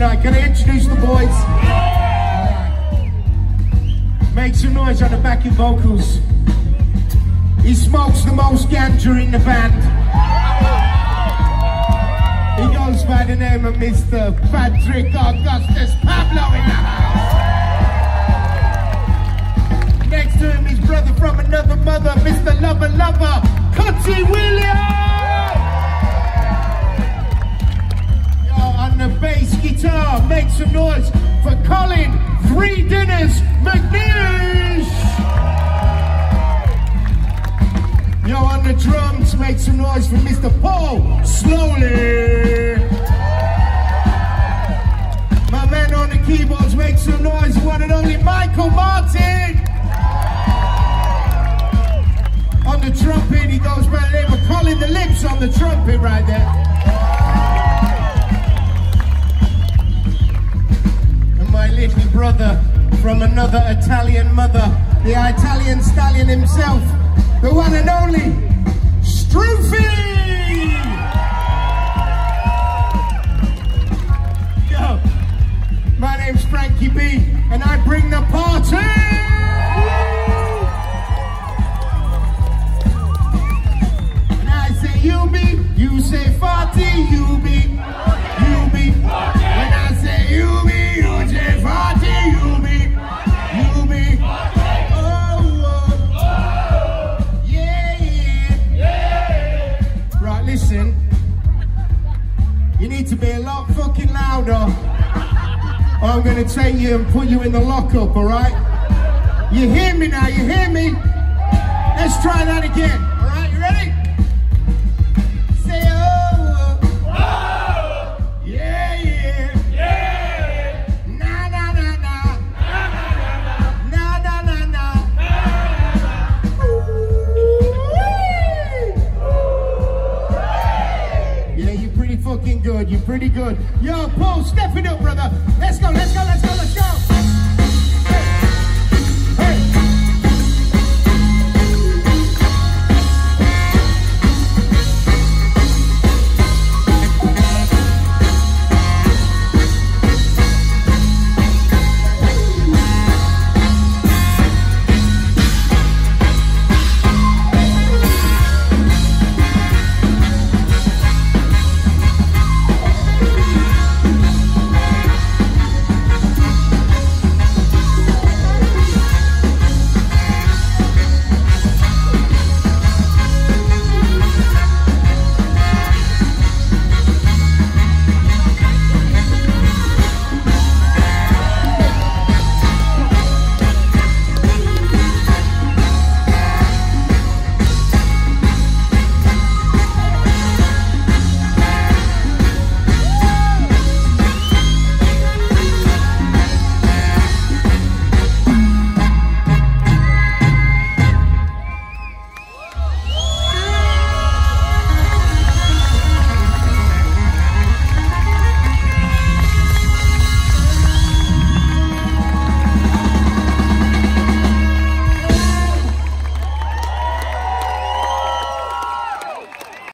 tonight. Can I introduce the boys? Make some noise on the back backing vocals. He smokes the most ganja in the band. He goes by the name of Mr. Patrick Augustus Pablo in the house. Next to him, his brother from another mother, Mr. Lover Lover, Cutty Williams. Some noise for Colin Three Dinners McNeish. Yo, on the drums, make some noise for Mr. Paul Slowly. My man on the keyboards, make some noise, one and only Michael Martin. On the trumpet, he goes by the name Colin the Lips on the trumpet right there. Brother from another Italian mother, the Italian stallion himself, the one and only Stroofy! I'm gonna take you and put you in the lockup, alright? You hear me now, you hear me? Let's try that again. good. Yo, Paul, step it up, brother. Let's go, let's go, let's go, let's go.